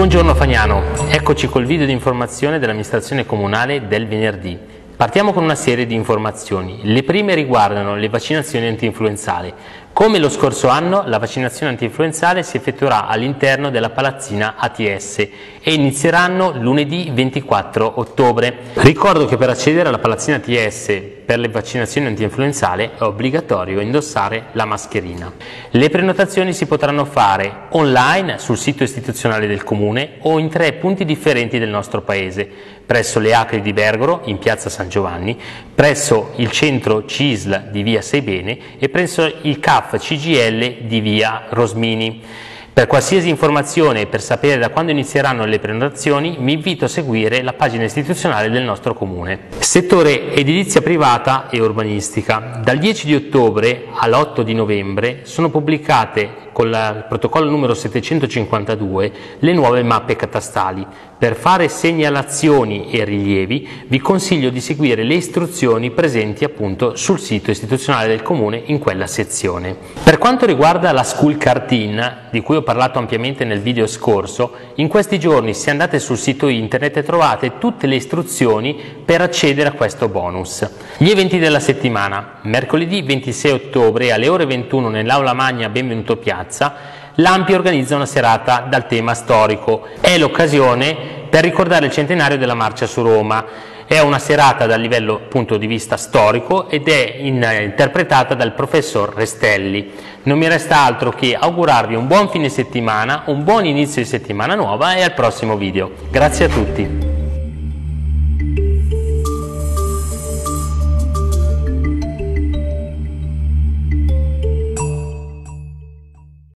Buongiorno Fagnano, eccoci col video di informazione dell'amministrazione comunale del venerdì. Partiamo con una serie di informazioni. Le prime riguardano le vaccinazioni anti-influenzali. Come lo scorso anno, la vaccinazione anti-influenzale si effettuerà all'interno della palazzina ATS e inizieranno lunedì 24 ottobre. Ricordo che per accedere alla palazzina ATS per le vaccinazioni anti-influenzale è obbligatorio indossare la mascherina. Le prenotazioni si potranno fare online sul sito istituzionale del Comune o in tre punti differenti del nostro Paese, presso le Acri di Bergoro in piazza San Giovanni, presso il centro CISL di via Seibene e presso il CAF CGL di via Rosmini. Per qualsiasi informazione e per sapere da quando inizieranno le prenotazioni mi invito a seguire la pagina istituzionale del nostro comune. Settore edilizia privata e urbanistica. Dal 10 di ottobre all'8 di novembre sono pubblicate con il protocollo numero 752 le nuove mappe catastali. Per fare segnalazioni e rilievi vi consiglio di seguire le istruzioni presenti appunto sul sito istituzionale del comune in quella sezione. Per quanto riguarda la School Cartin, di cui ho parlato ampiamente nel video scorso, in questi giorni se andate sul sito internet trovate tutte le istruzioni per accedere a questo bonus. Gli eventi della settimana. Mercoledì 26 ottobre alle ore 21 nell'aula magna Benvenuto Piazza l'Ampi organizza una serata dal tema storico. È l'occasione per ricordare il centenario della marcia su Roma. È una serata dal livello punto di vista storico ed è in, eh, interpretata dal professor Restelli. Non mi resta altro che augurarvi un buon fine settimana, un buon inizio di settimana nuova e al prossimo video. Grazie a tutti.